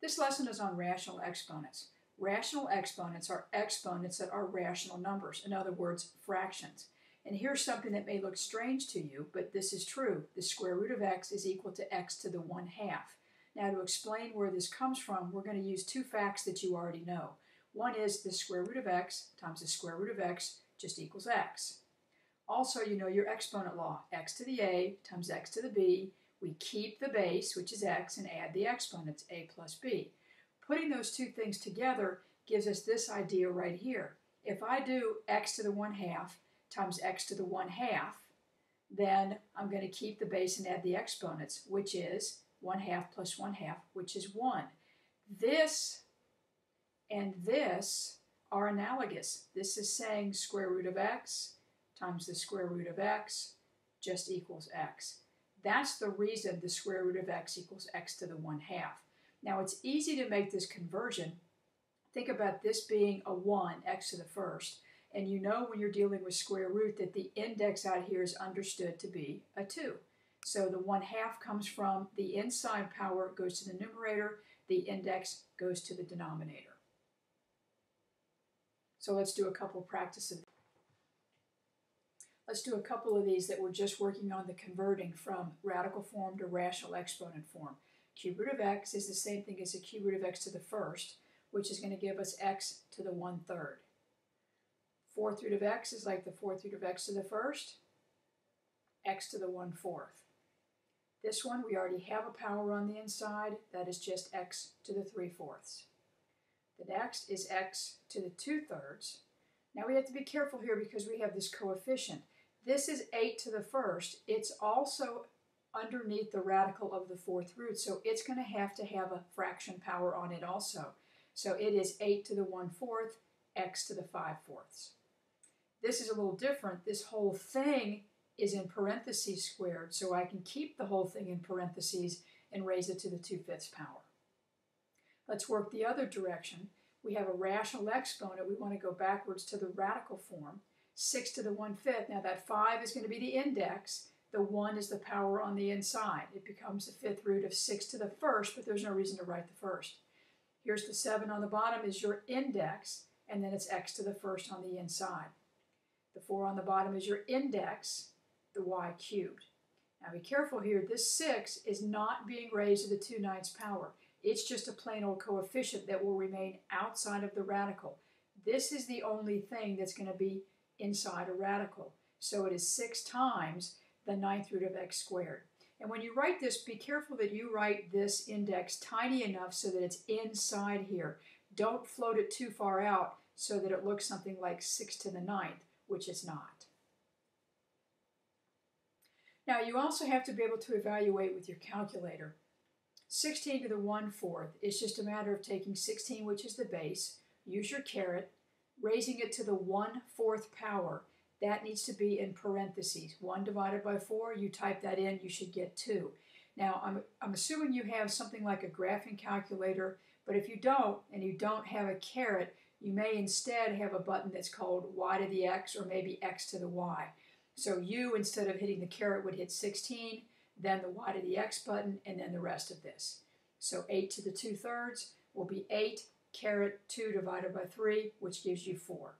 This lesson is on rational exponents. Rational exponents are exponents that are rational numbers, in other words, fractions. And here's something that may look strange to you, but this is true. The square root of x is equal to x to the 1 half. Now to explain where this comes from, we're going to use two facts that you already know. One is the square root of x times the square root of x just equals x. Also, you know your exponent law. x to the a times x to the b. We keep the base, which is x, and add the exponents, a plus b. Putting those two things together gives us this idea right here. If I do x to the 1 half times x to the 1 half, then I'm going to keep the base and add the exponents, which is 1 half plus 1 half, which is 1. This and this are analogous. This is saying square root of x times the square root of x just equals x. That's the reason the square root of x equals x to the 1 half. Now it's easy to make this conversion. Think about this being a 1, x to the first, and you know when you're dealing with square root that the index out here is understood to be a 2. So the 1 half comes from the inside power goes to the numerator, the index goes to the denominator. So let's do a couple practices. Let's do a couple of these that we're just working on the converting from radical form to rational exponent form. Cube root of x is the same thing as the cube root of x to the first, which is going to give us x to the one-third. Fourth root of x is like the fourth root of x to the first, x to the one-fourth. This one, we already have a power on the inside. That is just x to the three-fourths. The next is x to the two-thirds. Now we have to be careful here because we have this coefficient. This is 8 to the first. It's also underneath the radical of the fourth root, so it's going to have to have a fraction power on it also. So it is 8 to the 1 fourth, x to the 5 fourths. This is a little different. This whole thing is in parentheses squared, so I can keep the whole thing in parentheses and raise it to the 2 fifths power. Let's work the other direction. We have a rational exponent. We want to go backwards to the radical form. 6 to the 1 fifth. Now that 5 is going to be the index. The 1 is the power on the inside. It becomes the fifth root of 6 to the first, but there's no reason to write the first. Here's the 7 on the bottom is your index, and then it's x to the first on the inside. The 4 on the bottom is your index, the y cubed. Now be careful here, this 6 is not being raised to the 2 ninths power. It's just a plain old coefficient that will remain outside of the radical. This is the only thing that's going to be inside a radical. So it is 6 times the ninth root of x squared. And when you write this, be careful that you write this index tiny enough so that it's inside here. Don't float it too far out so that it looks something like 6 to the ninth, which it's not. Now you also have to be able to evaluate with your calculator. 16 to the 1 fourth is just a matter of taking 16, which is the base, use your caret, raising it to the 1 fourth power. That needs to be in parentheses. 1 divided by 4, you type that in, you should get 2. Now, I'm, I'm assuming you have something like a graphing calculator, but if you don't, and you don't have a caret, you may instead have a button that's called y to the x or maybe x to the y. So you, instead of hitting the caret, would hit 16, then the y to the x button, and then the rest of this. So 8 to the 2 thirds will be 8 caret 2 divided by 3, which gives you 4.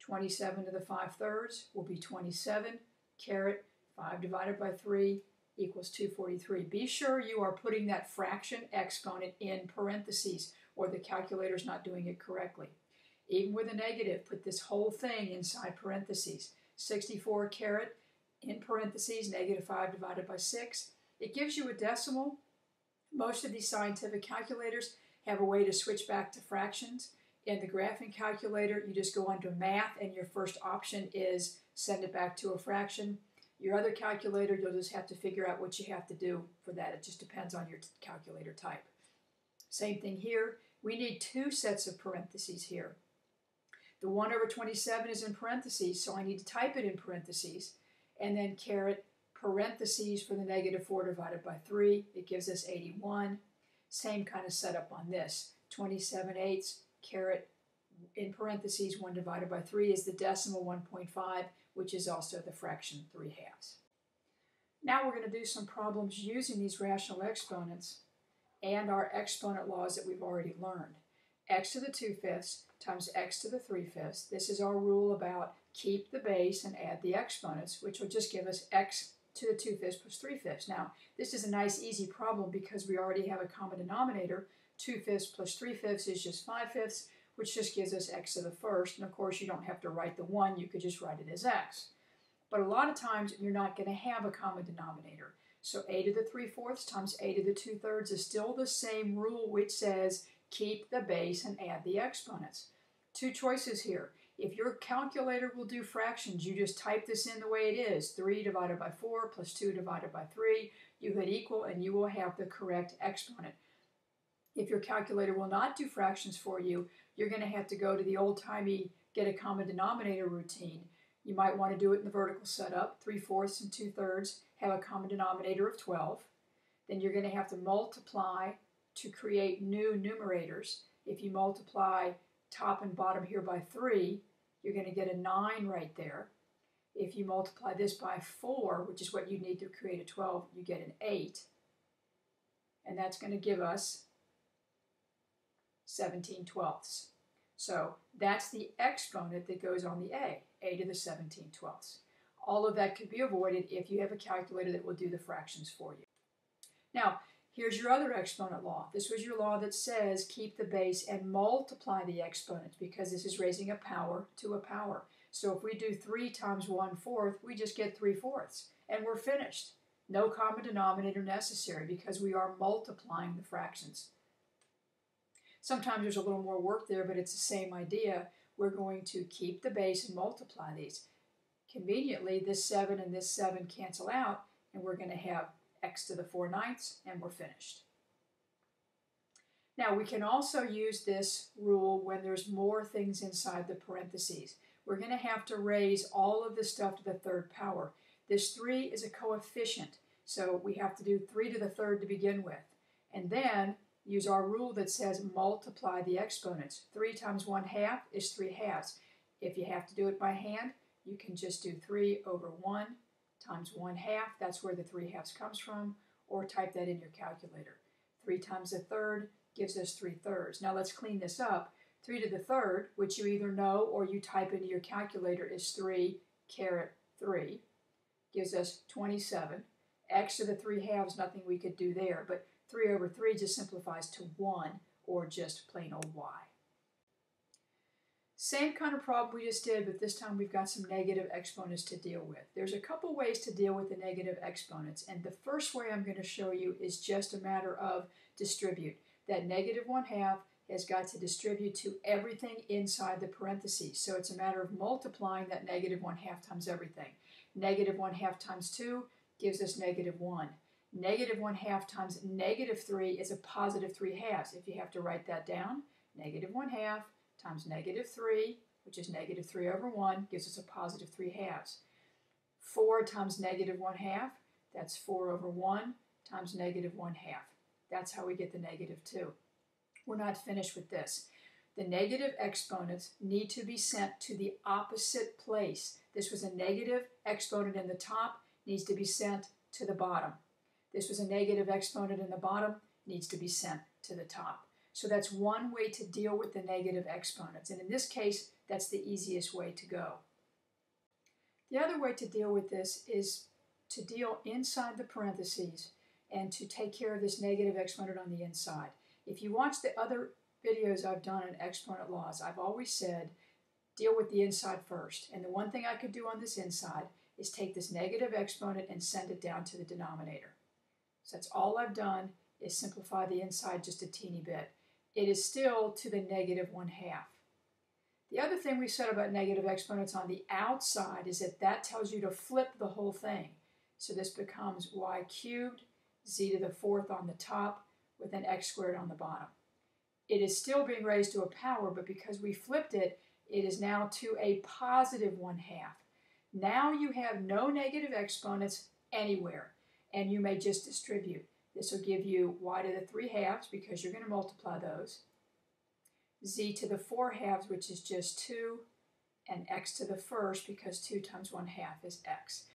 27 to the 5 thirds will be 27 caret 5 divided by 3 equals 243. Be sure you are putting that fraction exponent in parentheses or the calculator is not doing it correctly. Even with a negative, put this whole thing inside parentheses. 64 caret in parentheses, negative 5 divided by 6. It gives you a decimal. Most of these scientific calculators have a way to switch back to fractions. In the graphing calculator, you just go under math and your first option is send it back to a fraction. Your other calculator, you'll just have to figure out what you have to do for that. It just depends on your calculator type. Same thing here. We need two sets of parentheses here. The 1 over 27 is in parentheses, so I need to type it in parentheses and then caret parentheses for the negative 4 divided by 3. It gives us 81. Same kind of setup on this. 27 eighths, caret in parentheses 1 divided by 3 is the decimal 1.5, which is also the fraction 3 halves. Now we're going to do some problems using these rational exponents. and our exponent laws that we've already learned. x to the 2 fifths times x to the 3 fifths. This is our rule about keep the base and add the exponents, which will just give us x to the 2 fifths plus 3 fifths. Now, this is a nice easy problem because we already have a common denominator. 2 fifths plus 3 fifths is just 5 fifths, which just gives us x to the first. And of course, you don't have to write the 1, you could just write it as x. But a lot of times, you're not going to have a common denominator. So a to the 3 fourths times a to the 2 thirds is still the same rule which says keep the base and add the exponents. Two choices here. If your calculator will do fractions, you just type this in the way it is. 3 divided by 4 plus 2 divided by 3. You hit equal and you will have the correct exponent. If your calculator will not do fractions for you, you're going to have to go to the old-timey get a common denominator routine. You might want to do it in the vertical setup, 3 fourths and 2 thirds have a common denominator of 12. Then you're going to have to multiply to create new numerators. If you multiply top and bottom here by 3, you're going to get a 9 right there. If you multiply this by 4, which is what you need to create a 12, you get an 8. And that's going to give us 17 twelfths. So that's the exponent that goes on the a, a to the 17 twelfths. All of that could be avoided if you have a calculator that will do the fractions for you. Now, here's your other exponent law. This was your law that says keep the base and multiply the exponents because this is raising a power to a power. So if we do 3 times 1 fourth, we just get 3 fourths, and we're finished. No common denominator necessary because we are multiplying the fractions. Sometimes there's a little more work there, but it's the same idea. We're going to keep the base and multiply these. Conveniently, this 7 and this 7 cancel out, and we're going to have x to the 4 ninths, and we're finished. Now, we can also use this rule when there's more things inside the parentheses. We're going to have to raise all of this stuff to the third power. This 3 is a coefficient, so we have to do 3 to the third to begin with. And then use our rule that says multiply the exponents. 3 times 1 half is 3 halves. If you have to do it by hand, you can just do 3 over 1 times 1 half. That's where the 3 halves comes from. Or type that in your calculator. 3 times a third gives us 3 thirds. Now let's clean this up. 3 to the third, which you either know or you type into your calculator, is 3 caret 3. Gives us 27. X to the 3 halves, nothing we could do there. But 3 over 3 just simplifies to 1, or just plain old y. Same kind of problem we just did, but this time we've got some negative exponents to deal with. There's a couple ways to deal with the negative exponents, and the first way I'm going to show you is just a matter of distribute. That negative 1 half has got to distribute to everything inside the parentheses. So it's a matter of multiplying that negative 1 half times everything. Negative 1 half times 2 gives us negative 1. Negative 1 half times negative 3 is a positive 3 halves. If you have to write that down, negative 1 half times negative 3, which is negative 3 over 1, gives us a positive 3 halves. 4 times negative 1 half, that's 4 over 1 times negative 1 half. That's how we get the negative 2. We're not finished with this. The negative exponents need to be sent to the opposite place. This was a negative exponent in the top, needs to be sent to the bottom. This was a negative exponent in the bottom, needs to be sent to the top. So that's one way to deal with the negative exponents. And in this case, that's the easiest way to go. The other way to deal with this is to deal inside the parentheses and to take care of this negative exponent on the inside. If you watch the other videos I've done on exponent laws, I've always said deal with the inside first. And the one thing I could do on this inside is take this negative exponent and send it down to the denominator. So that's all I've done is simplify the inside just a teeny bit it is still to the negative one half. The other thing we said about negative exponents on the outside is that that tells you to flip the whole thing. So this becomes y cubed, z to the fourth on the top, with an x squared on the bottom. It is still being raised to a power, but because we flipped it, it is now to a positive one half. Now you have no negative exponents anywhere, and you may just distribute. This will give you y to the 3 halves because you're going to multiply those, z to the 4 halves, which is just 2, and x to the first because 2 times 1 half is x.